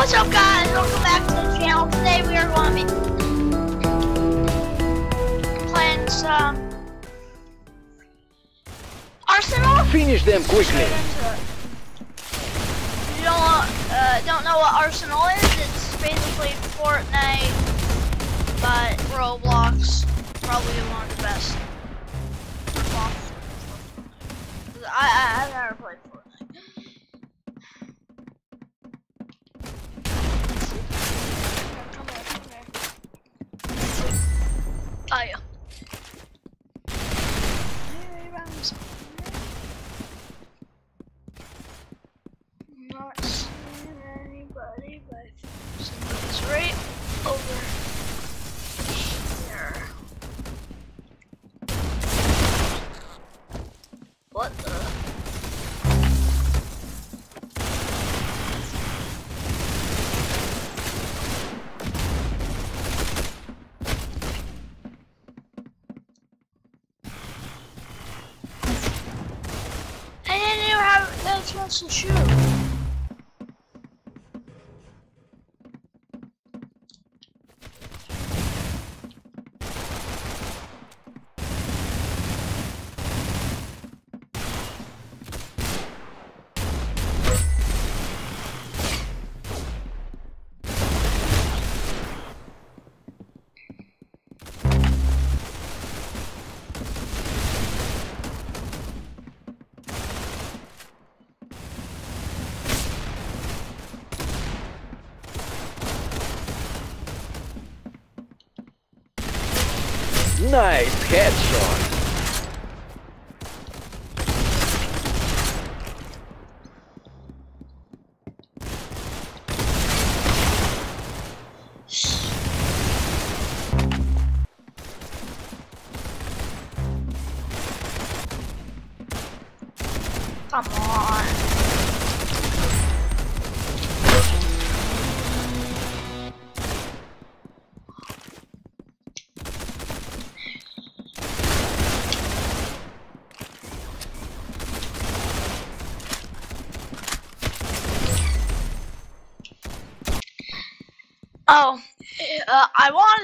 What's up guys? Welcome back to the channel. Today we are going to be playing some Arsenal. Finish them quickly. If you don't, uh, don't know what Arsenal is, it's basically Fortnite, but Roblox. Probably one of the best. I, I, I've never played Oh yeah. Not seeing anybody, but somebody's right over here. What the? That chance Nice headshot.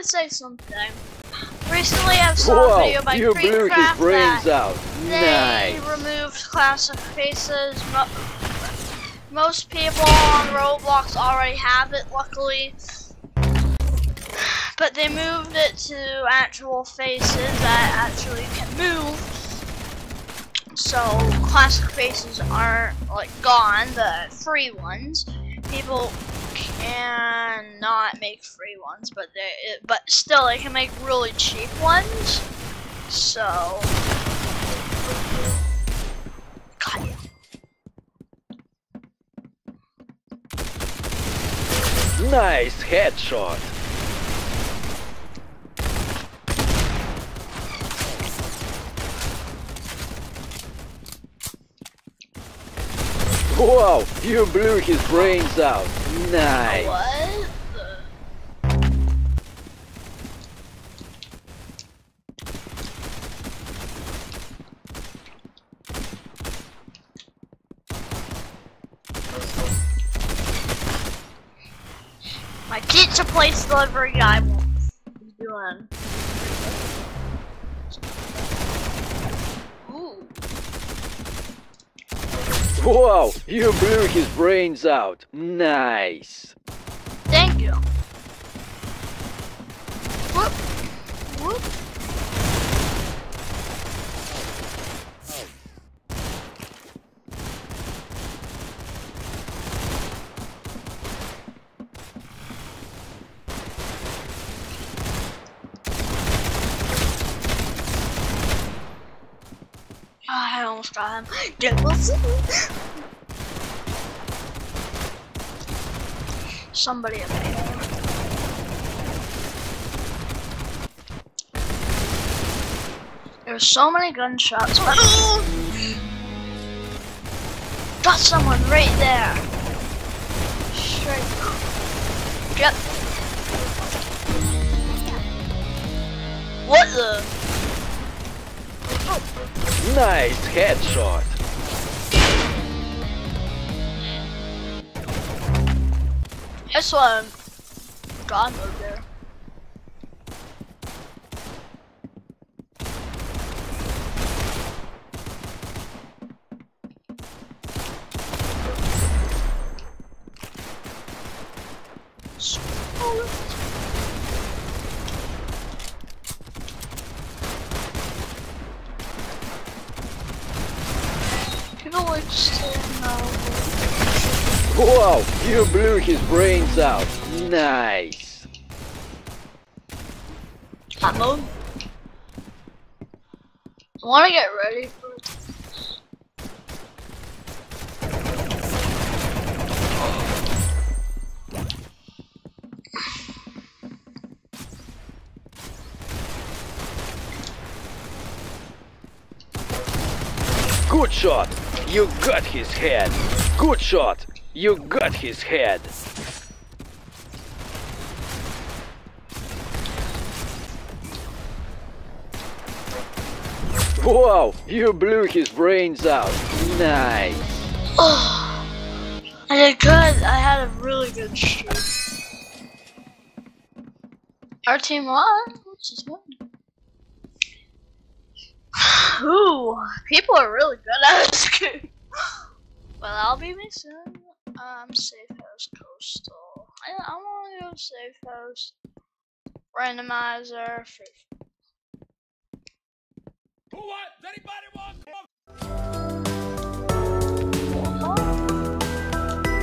Say something. Recently, I saw a video Whoa, by brains that out. they Nice. removed classic faces. Most people on Roblox already have it, luckily. But they moved it to actual faces that actually can move. So classic faces aren't like gone, the free ones. People cannot make free ones, but they but still they can make really cheap ones. So. Nice headshot. Wow, you blew his brains out. Nice. What? My pizza place delivery guy doing. Ooh. Wow, you blew his brains out. Nice. Thank you. Whoop. Whoop. Ah, I almost got him. Get Somebody up here. There's so many gunshots. Got someone right there. Straight. Yep. What the? Nice headshot. That's one. God there. People like saying no. Wow, you blew his brains out. Nice. Ammo. I want to get ready for Good shot. You got his head. Good shot. You got his head. Wow, you blew his brains out. Nice. Oh, I did good. I had a really good streak. Our team won, which is good. Ooh, people are really good at this game. Well, I'll be missing. Um, safe house coastal. I, I want to go safe house. Randomizer. Free. Who what? Does anybody want?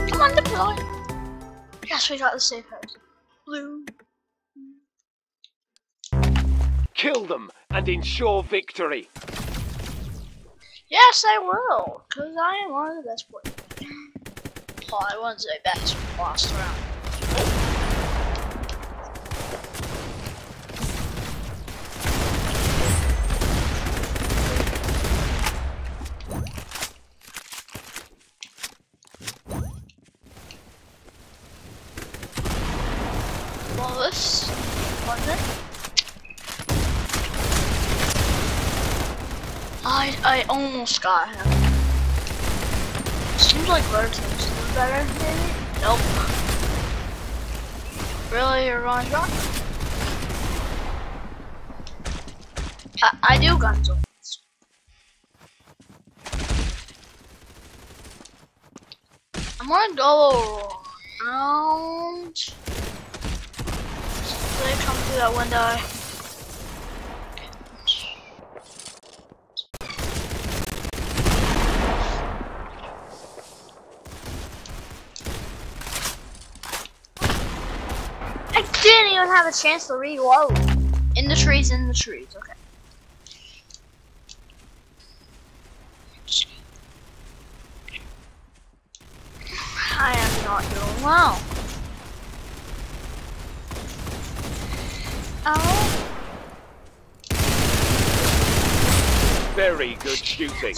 Come on, deploy. Yes, we got the safe house. Blue. Kill them and ensure victory. Yes, I will, because I am one of the best players. I wouldn't say best, lost round. I I almost got him. Seems like doing better, maybe? Nope. Really, shot? I, I do gun zones. I'm gonna go around. So they come through that window. I didn't even have a chance to reload. In the trees, in the trees, okay. I am not doing well. Oh, Very good shooting.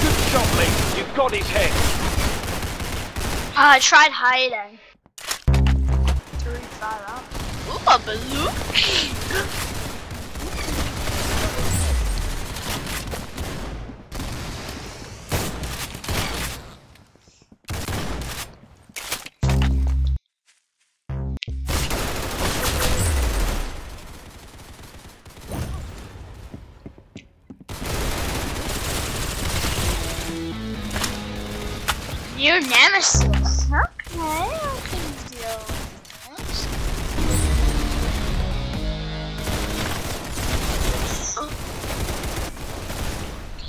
Good shot, mate. You got his head. Uh, I tried hiding. Three, five out. Ooh, a balloon. Okay, I can deal with this.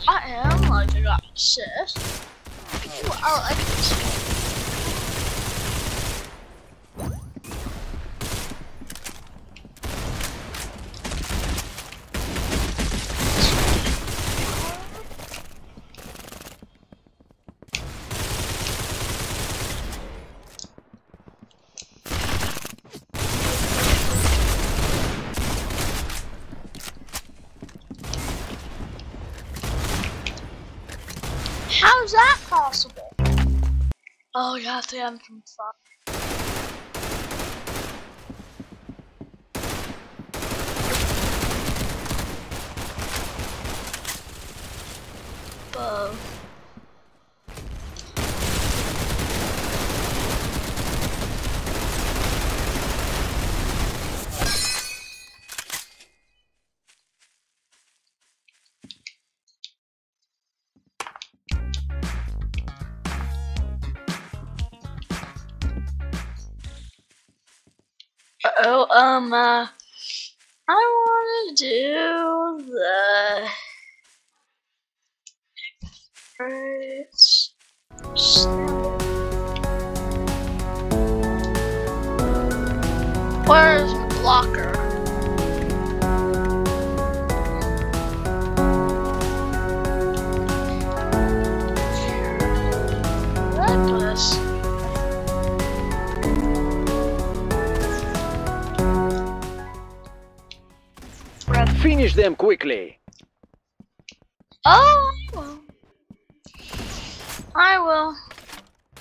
I am like I got assist. Ooh, I like Oh, um, uh, I want to do the first. Finish them quickly. Oh, I will. I will.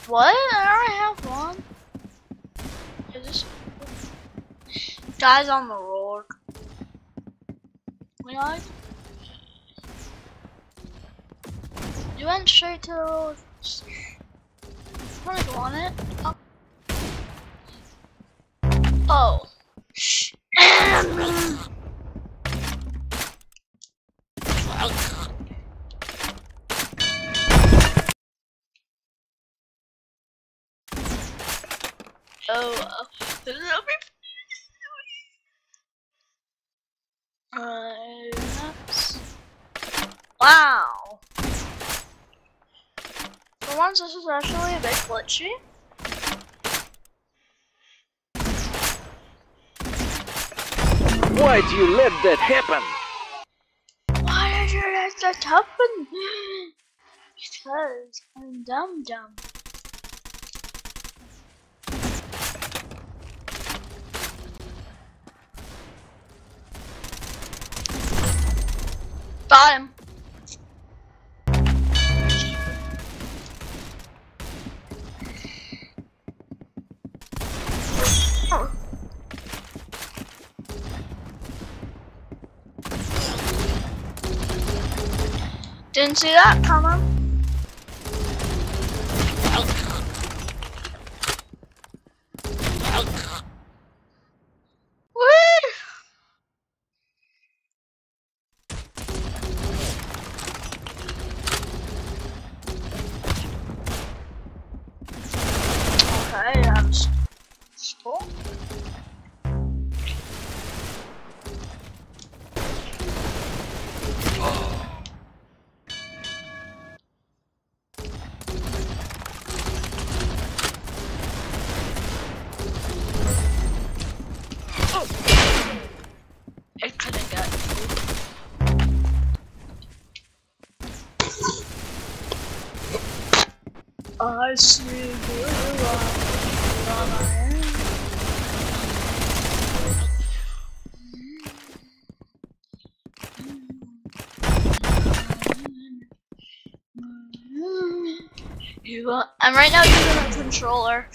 What? I already have one. This guys on the road? We. You went straight to the road. Go on it. Oh. Oh. Wow. For once, this is actually a bit glitchy. Why do you let that happen? Why did you let that happen? Because I'm dumb dumb. Got him. Didn't see that coming. I see you are my I'm right now using a controller.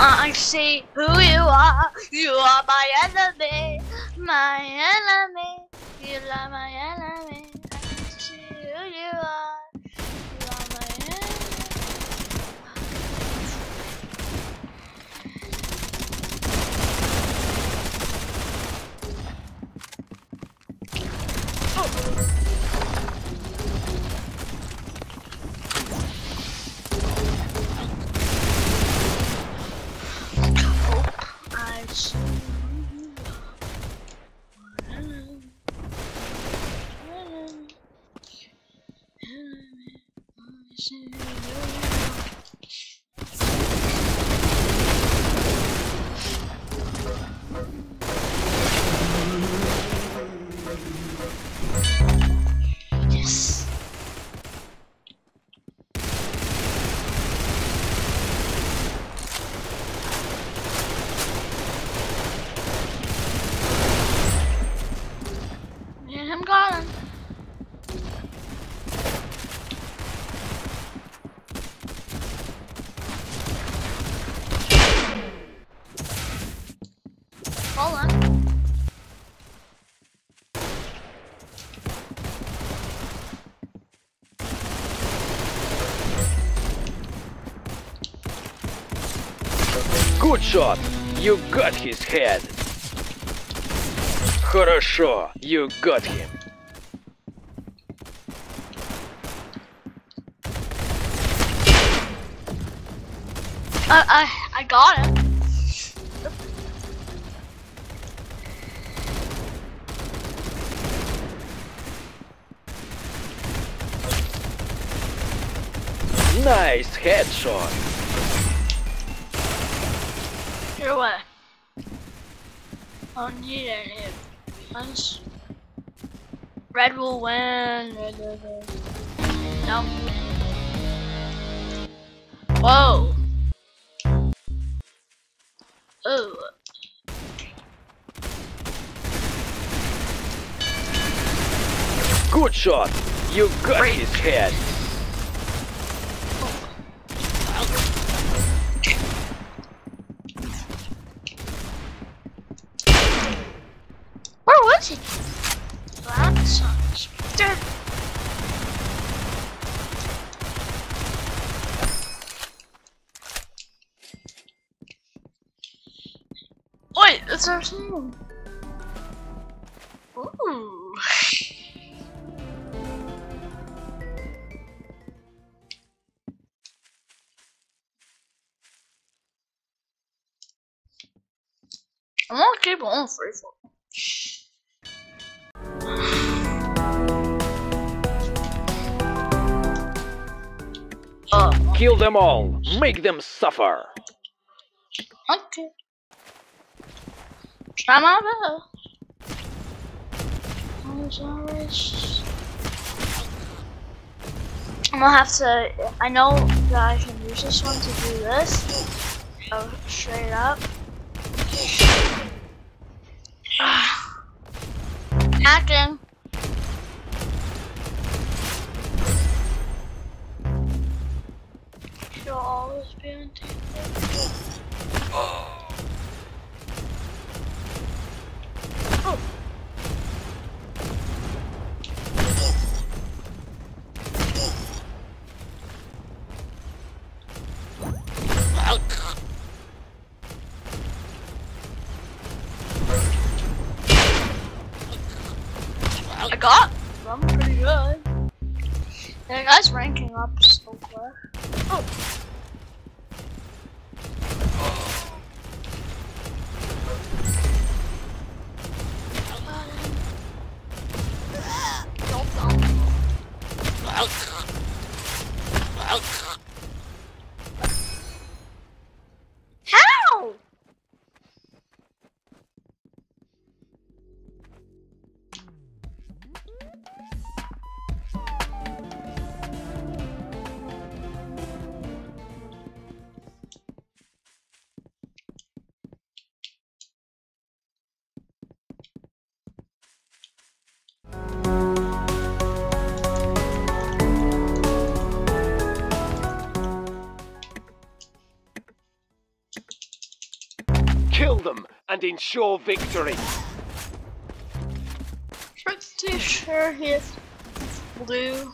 Uh, I see who you are. You are my enemy, my enemy. You are my enemy. Shot! You got his head. Хорошо. You got him. I, I, I got him. Nice headshot. Your way. I don't need any guns. Red will win. No. Whoa. Ooh. Good shot. You got his head. Where was he? That sucks. Dude. Wait, Ooh. I'm gonna keep on free for. Kill them all. Make them suffer. okay. Try my best. I was always- I'm gonna have to. I know that I can use this one to do this. So straight up. Hacking. She'll always be on TV. Ranking up so quick. Oh. And ensure victory. Pretty sure blue.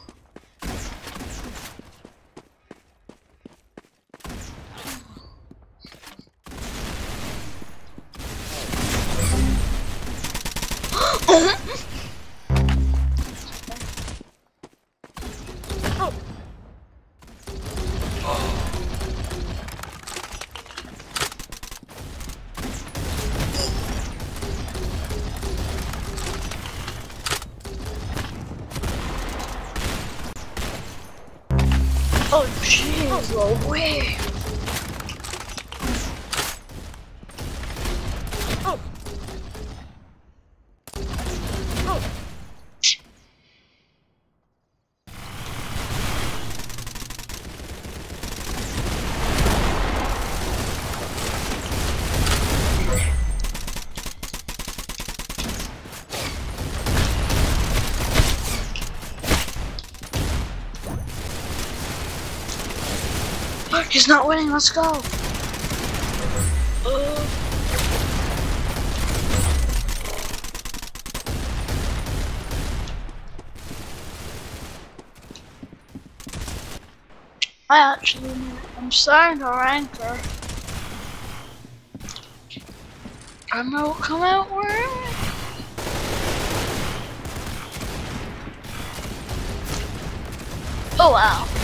He's not winning, let's go. Uh. I actually, I'm starting to rank her. I know come out where. Oh wow.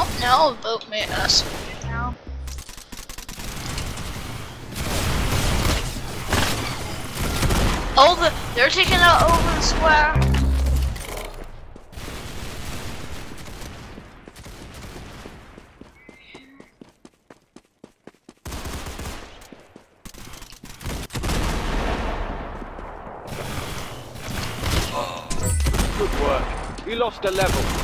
Oh no, vote me us now. Oh, the They're taking out over the square. Good work. You lost a level.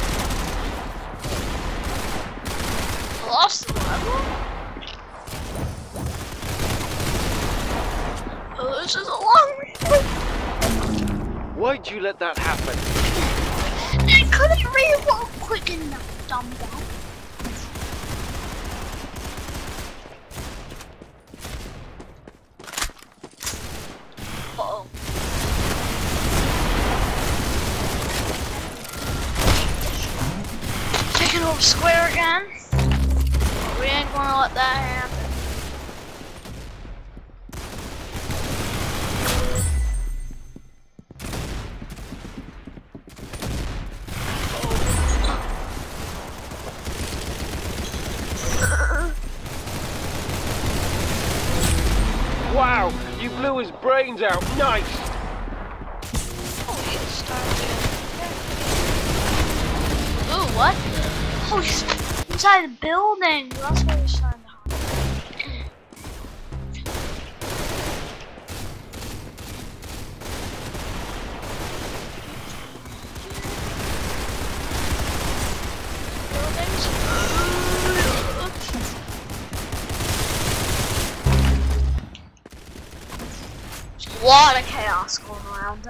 Brains out.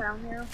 Around here.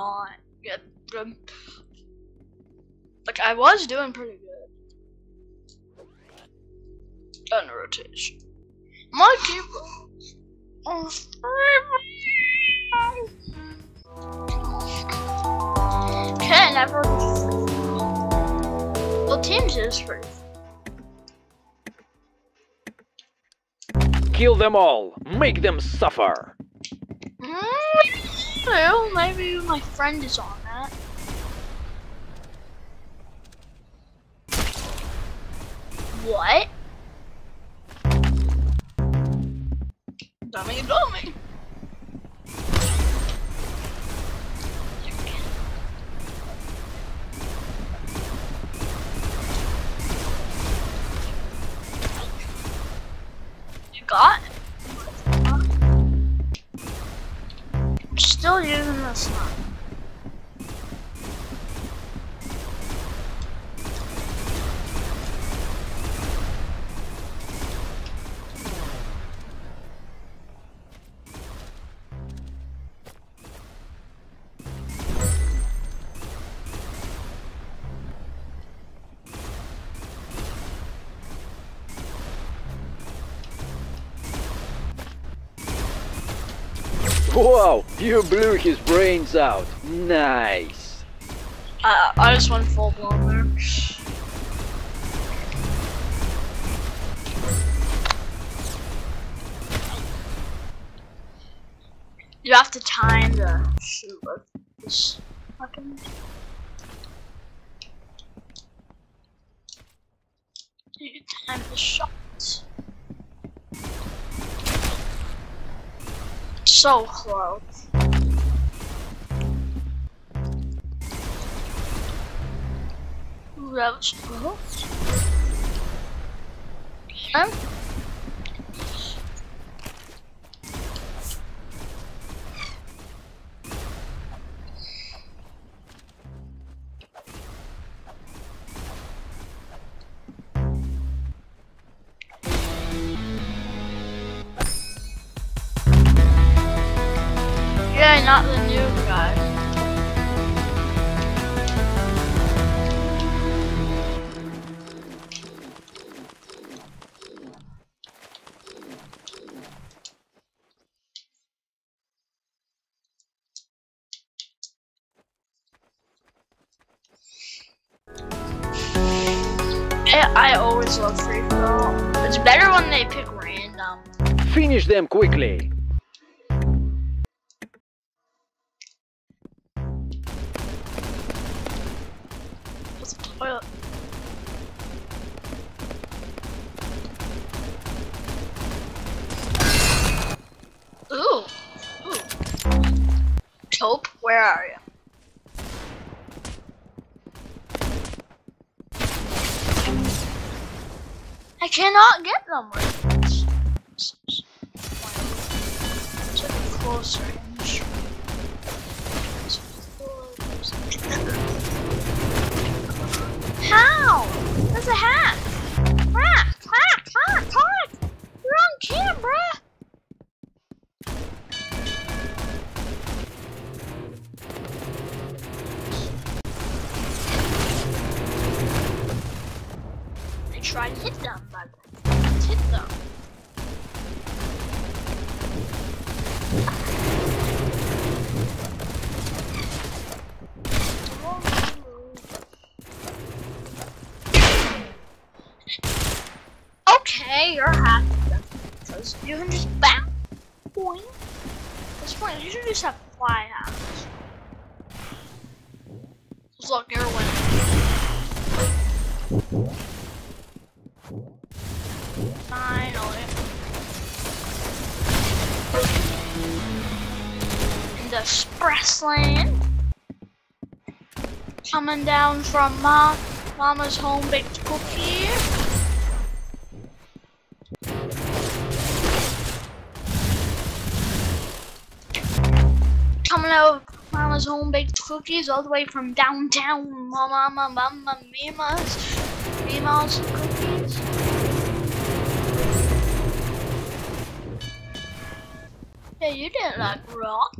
Not get good. Like I was doing pretty good. On rotation. My on Can never. Well, Teams is pretty. Kill them all. Make them suffer. Mm, well, maybe my friend is on that. What? Dummy, dummy. You got still using one. Wow, you blew his brains out. Nice. I I just went full blown there. You have to time the shoot with this weapon. You time the shot. So close. Ooh, that was I, always love free for all. It's better when they pick random. Finish them quickly. Express. Coming down from Ma Mama's home baked cookie. Coming out of Mama's home baked cookies all the way from downtown Mama Mama Mama Mima's Mima's cookies. Yeah, you didn't like rock.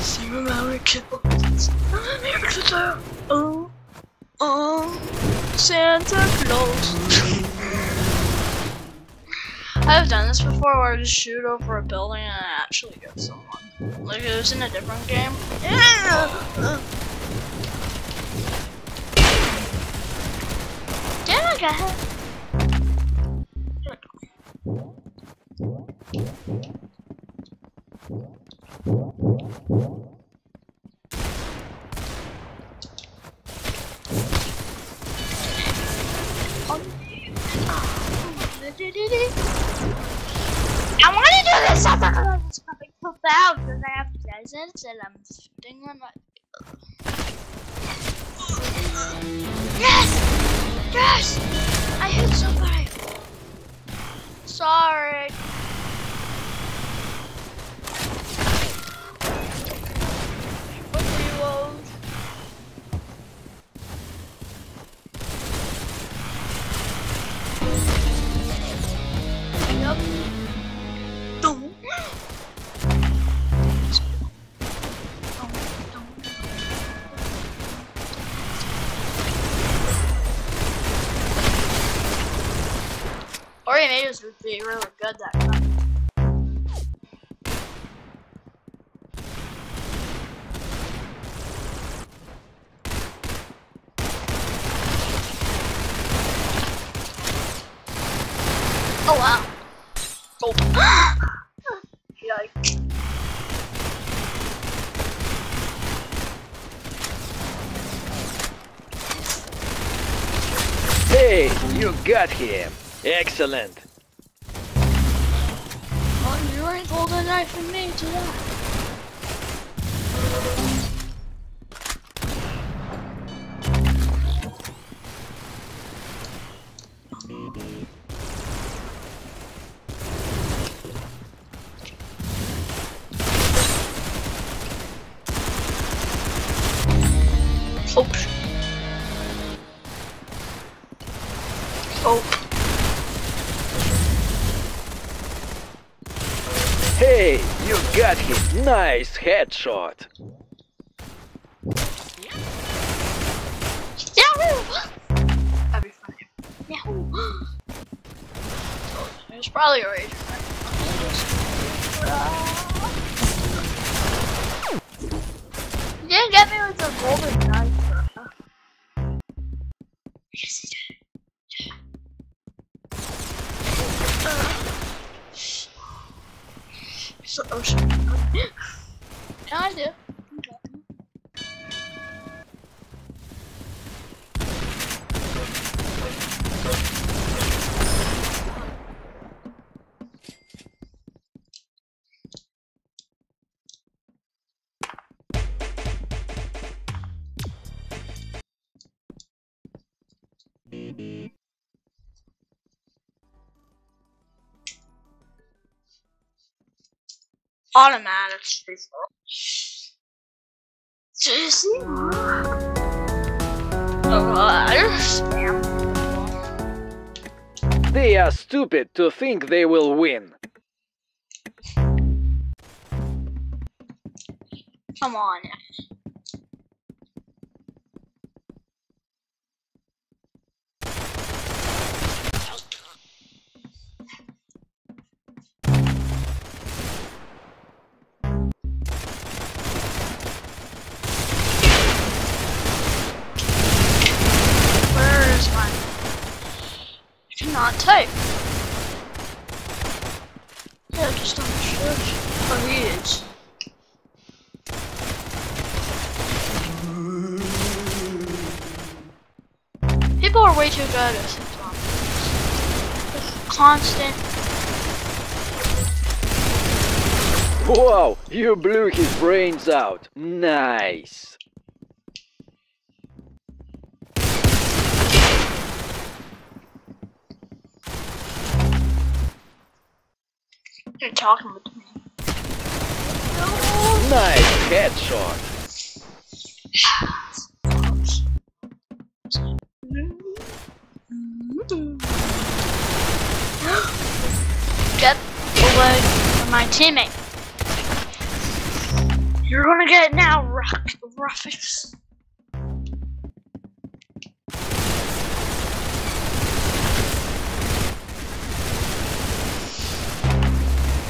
Sing American. American. Oh, oh, Santa Claus. I've done this before where I just shoot over a building and I actually get someone. Like it was in a different game. Yeah. Damn, I got. I want to do this other one. It's coming so bad because I have presents and I'm shooting them. At... Yes! Yes! I hit somebody. Sorry. Yep. Don't. Or he made us would be really good that time. Him. Excellent. Well, you ain't holding knife from me to headshot. Yahoo! That'd be funny. Yahoo! There's probably a rage. You didn't get me with the golden knife. bro. Yes, he did. So, oh, shit. Yeah, I do. Automatic street Seriously? Oh, I spam. They are stupid to think they will win. Come on. I cannot type. Yeah, just understood. Oh, he is. People are way too good at zombies. Constant. Wow, you blew his brains out. Nice. You're talking with me. Nice headshot. Get away from my teammate. You're gonna get it now, rough, Ruffix.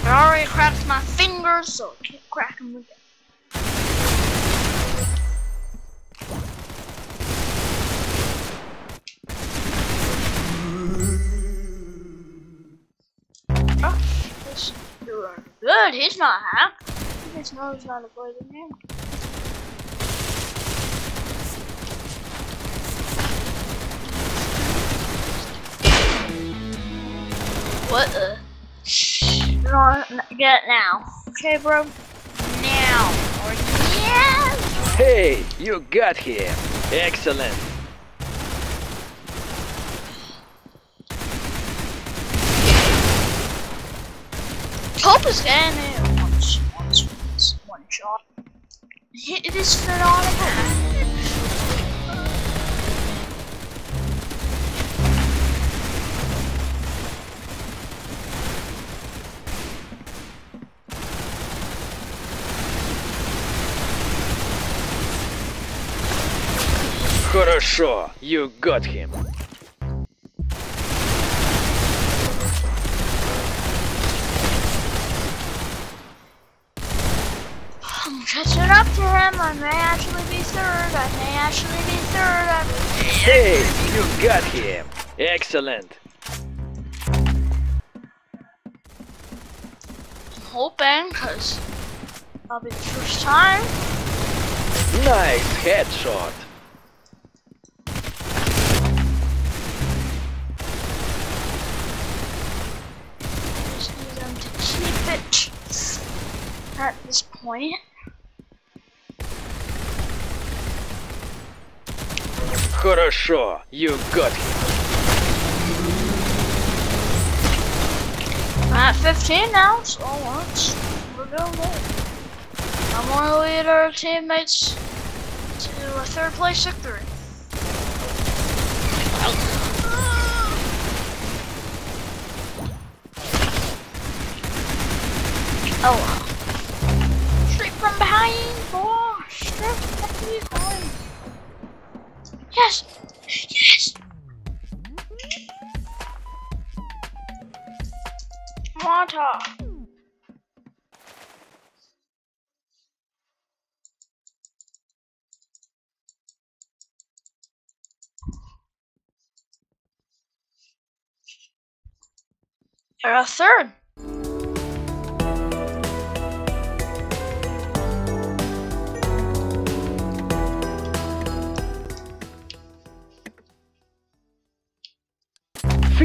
I already cracked my fingers, so I can't crack them again. Oh, this doing good. He's not hacked. He just knows how to play the game. What the? You're get it now. Okay, bro? Now. Or yeah. Hey, you got him. Excellent. Hope is getting it once, once, once, one shot. It it is phenomenal. Хорошо, you got him. I'm catching up to him. I may actually be third. I may actually be third. I may... Hey, you got him. Excellent. I'm hoping, because that'll be the first time. Nice headshot. point. Хорошо, you got him. I'm at 15 now, so once we're doing good. I'm one of the lead our teammates to a third place victory. Oh behind, oh, from. Yes. Yes. Water. A third.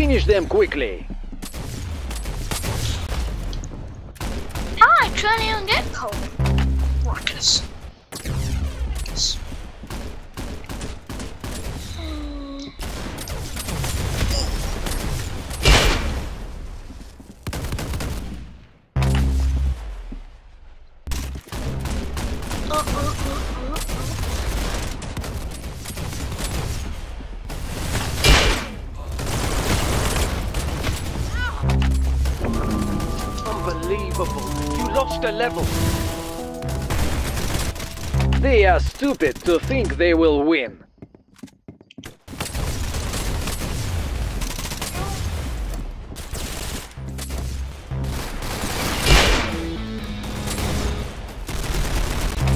Finish them quickly. I couldn't even get cold. Ruckus. Unbelievable. You lost a level. They are stupid to think they will win.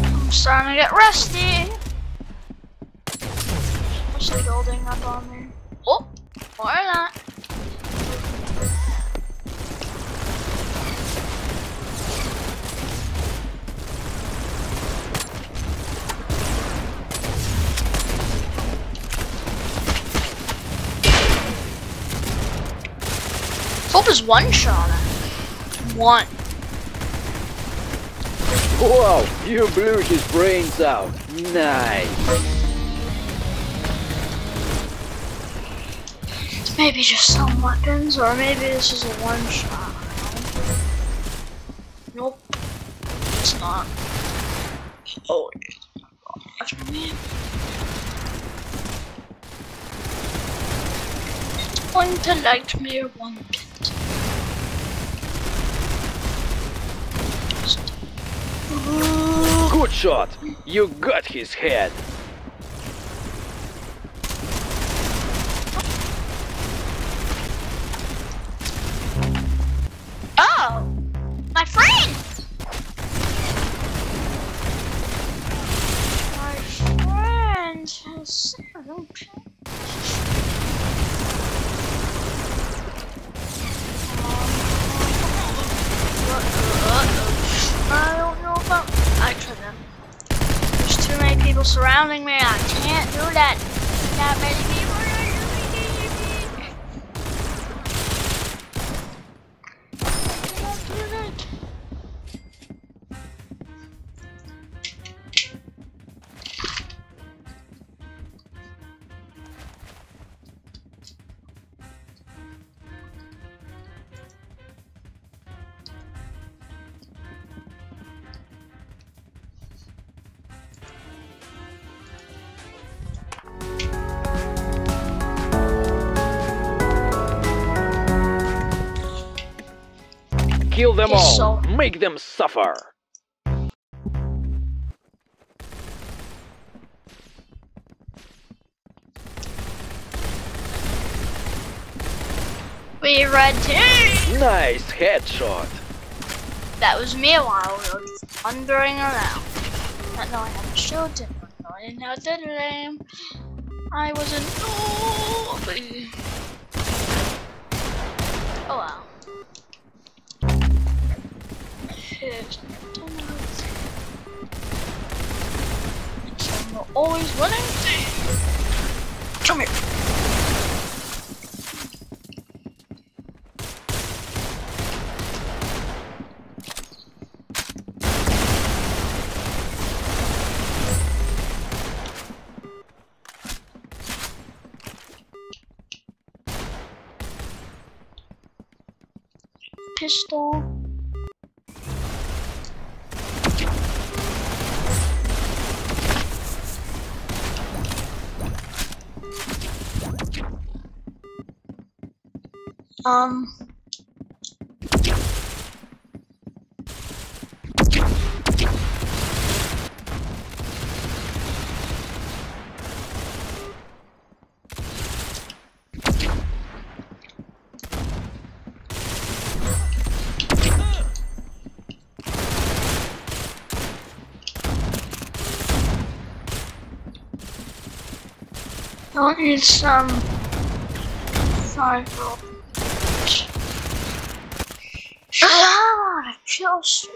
I'm starting to get rusty. They building up on me? Oh, or not. Is one shot one. Whoa, you blew his brains out. Nice. Maybe just some weapons, or maybe this is a one shot. Nope, it's not. Oh, after me. Going to light me one bit. Good shot. You got his head. Surrounding me. I can't do that. That many people. Them all. Make them suffer. We ready? Nice headshot. That was me a while ago, just wandering around. Not knowing how to shoot, didn't knowing how to aim. I was a newbie. Oh wow. Here's I'm always winning team. Come here. Pistol. Um. I need some five. Streak.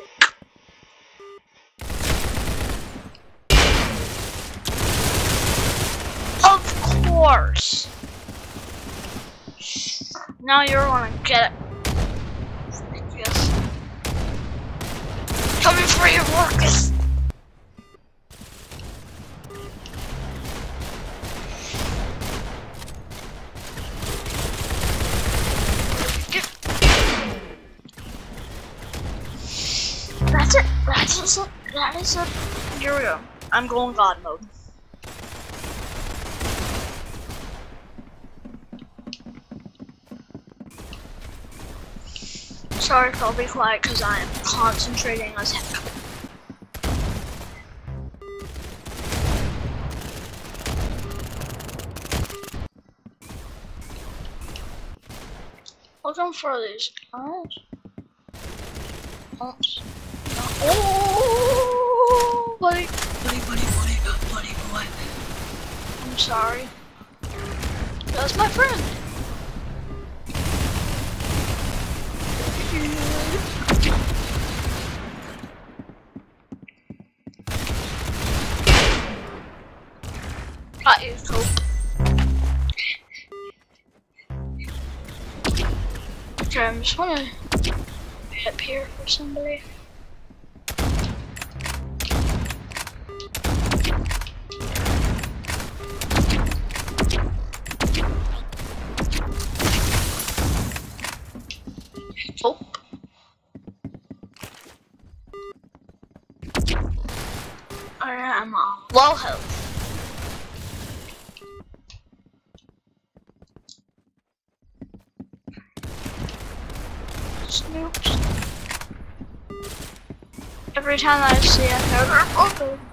Of course. Now you're gonna get it. Yes. Coming for your Marcus. Going God mode. Sorry if I'll be quiet because I am concentrating as heck. Looking for these just wanna hit up here for somebody. I see another photo.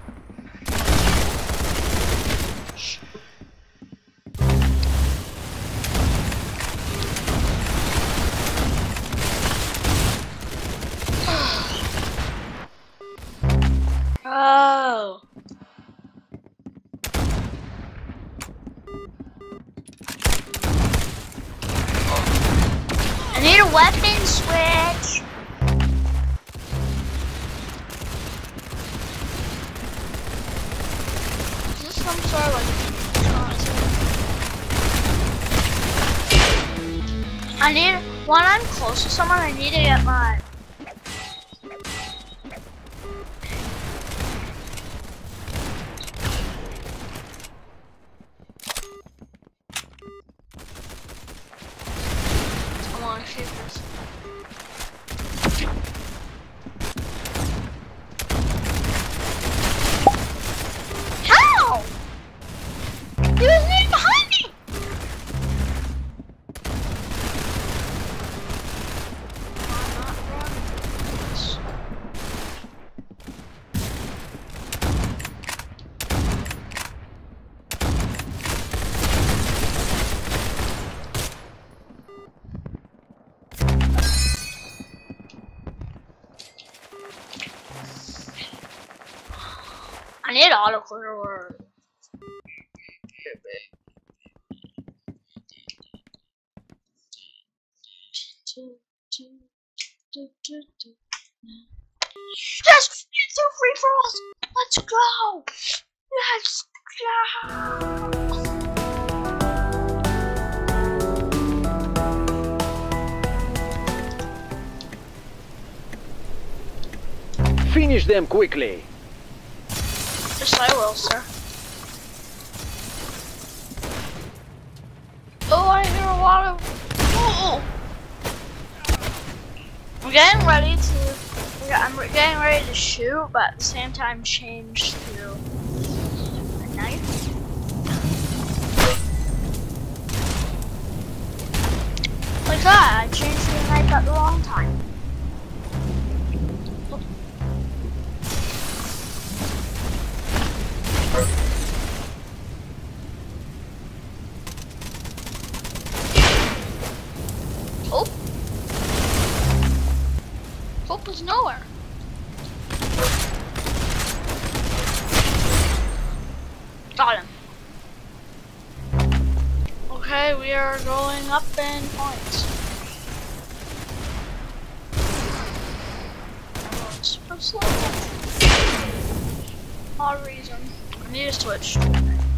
Them quickly. Yes, I will, sir. Oh, I hear a lot of. Oh. I'm getting ready to. I'm getting ready to shoot, but at the same time change to a knife. Like that, I changed a knife at the wrong time. Going up in points. So slow. Odd reason. I need to switch.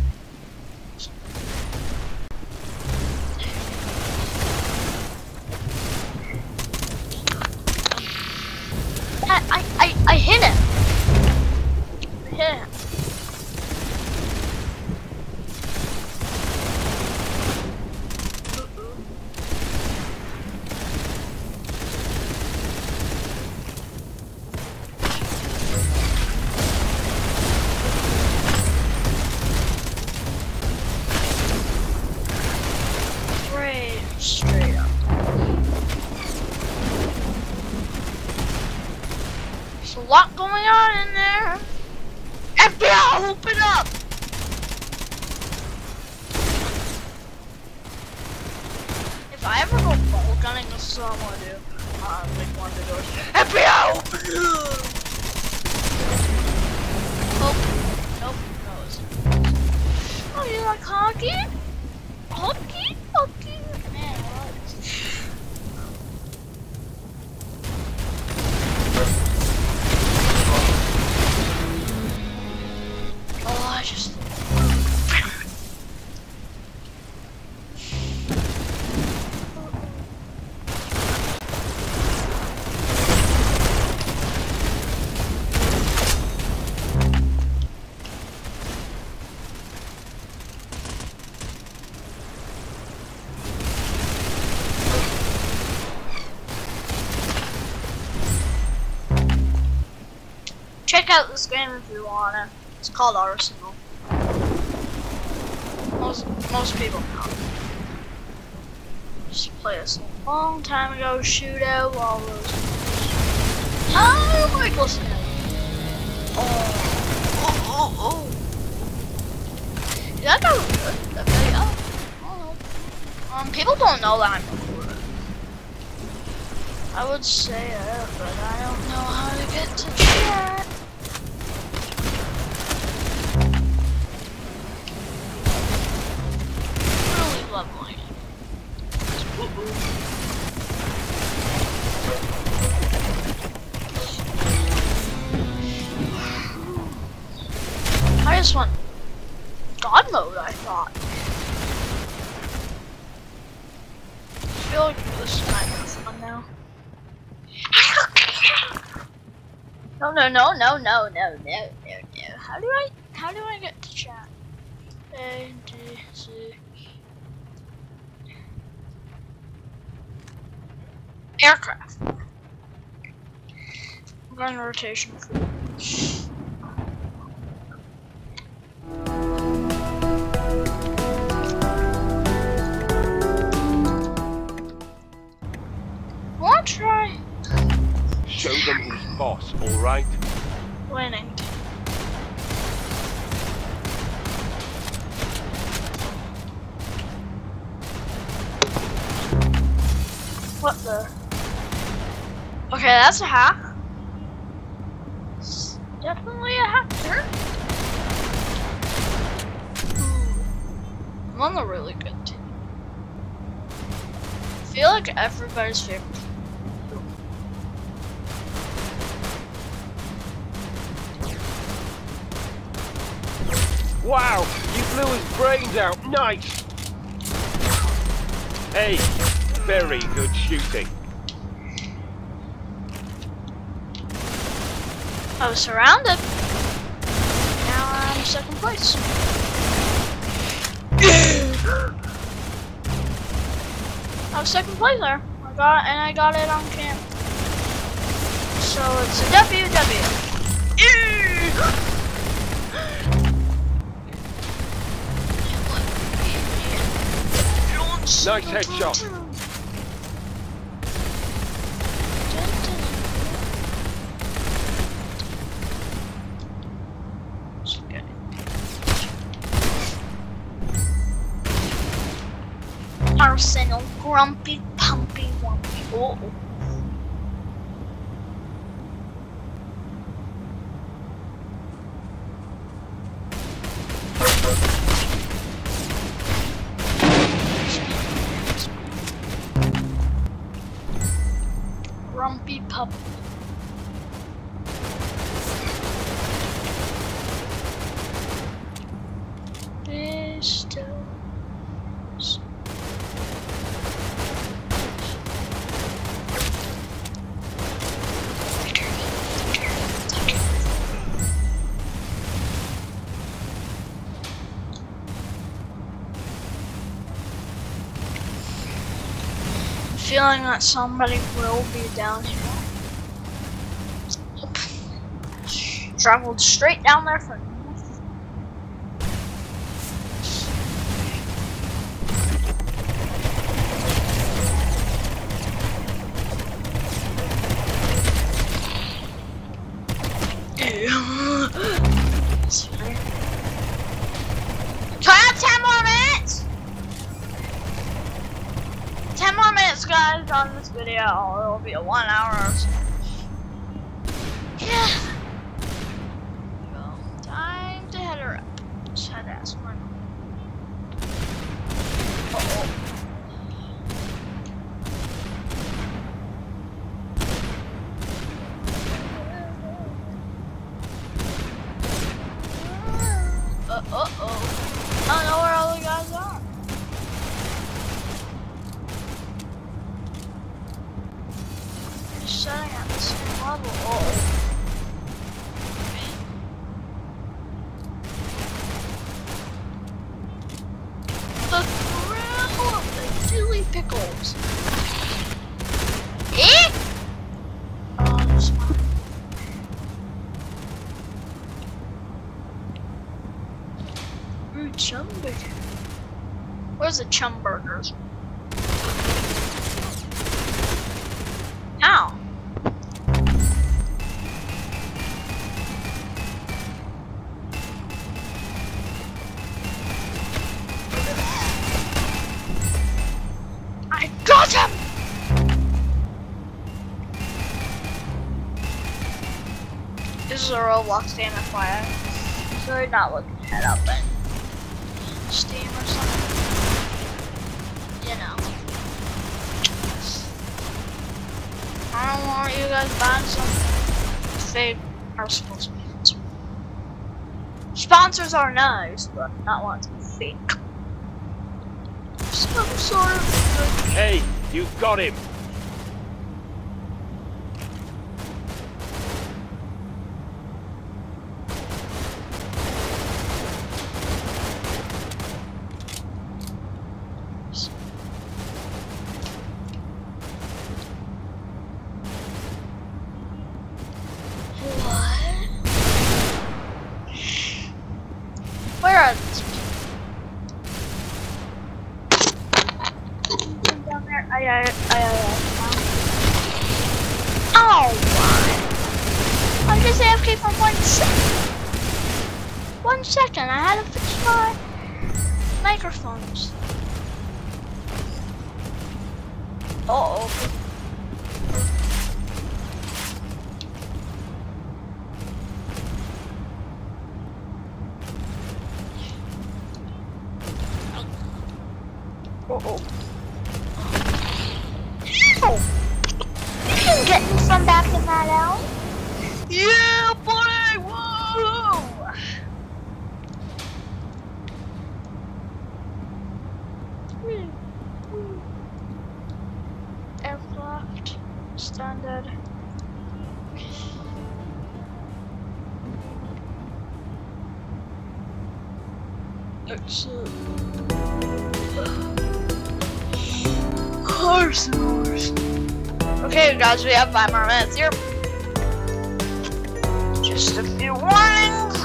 Check out this game if you wanna. It's called Arsenal. Most most people know. Just play this a long time ago. Shootout. All those. Oh, Michael Smith. Oh, oh, oh, oh. That guy was good. That. Um, people don't know that I'm recording. I would say it, but I don't know how to get to chat. I just want God mode, I thought. I feel like this be fun now. No, no, no, no, no, no, no, no, no. How do I, how do I get to chat? A, D, C. Aircraft. I'm going to rotation for Want try Show them who's boss, alright? winning? What the? Okay, that's a hack. It's Definitely a hacker. I'm on the really good team. I feel like everybody's favorite. Wow, you blew his brains out. Nice. Hey, very good shooting. I was surrounded. Now I'm second place. I was second place there. I got and I got it on camera. So it's a WW. Nice headshot. 럼피 팜피 웜피 오오. Feeling that somebody will be down here. Traveled straight down there for It'll be a one hour This is a Roblox game, FYI. So not looking it up in Steam or something. You know. I don't want you guys buying something if they are supposed to be sponsors. Are nice, but not to fake. Some sort of Hey, you got him. Horse horse. Okay, guys, we have five more minutes here. Just a few warnings.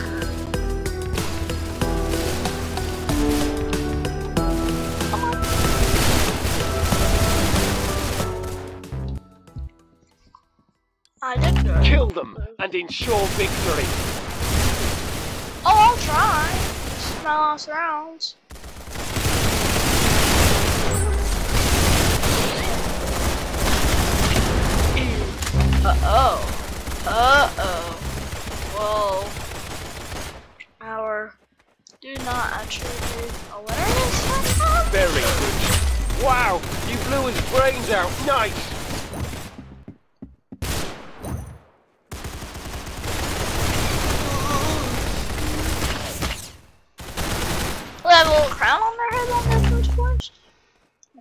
I did good. Kill them and ensure victory. Oh, I'll try. This my last rounds. Uh-oh. Uh-oh. Whoa. Our do not attribute awareness. Very good. Wow, you blew his brains out. Nice.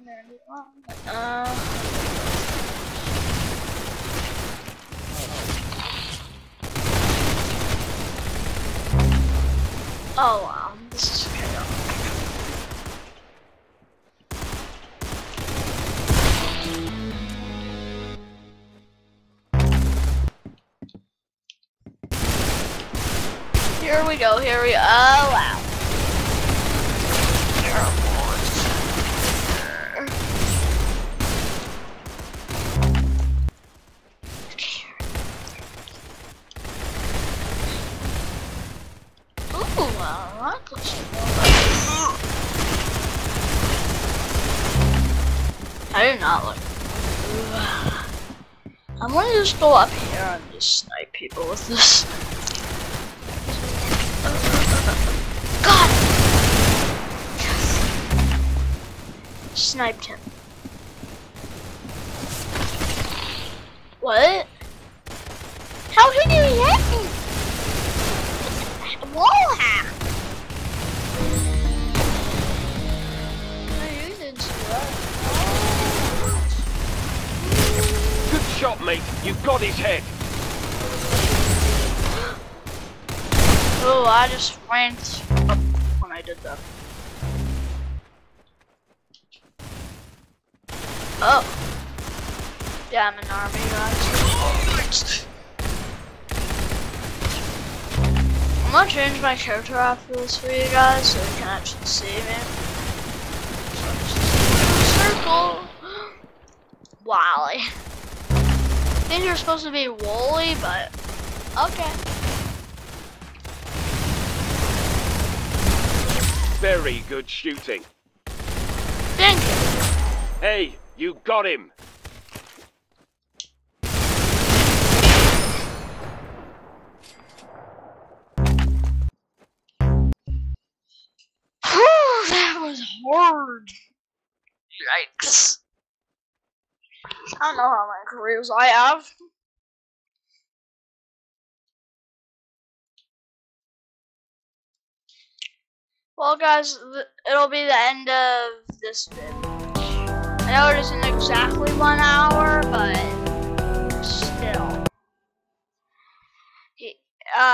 Uh, oh wow, this is. Here we go, here we. Oh wow. I did not like. I'm gonna just go up here and just snipe people with this. God! Yes! Sniped him. What? Shot, mate. You've got his head. Oh, I just ran up when I did that. Oh. Yeah, I'm an army, guys. I'm gonna change my character after this for you guys so you can actually see me. Circle. Wally. I think you're supposed to be Wooly, but okay. Very good shooting. Thank you. Hey, you got him. that was hard. Yikes. I don't know how many careers I have. Well, guys, it'll be the end of this vid. I know it isn't exactly one hour, but still. Uh,